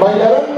Mas era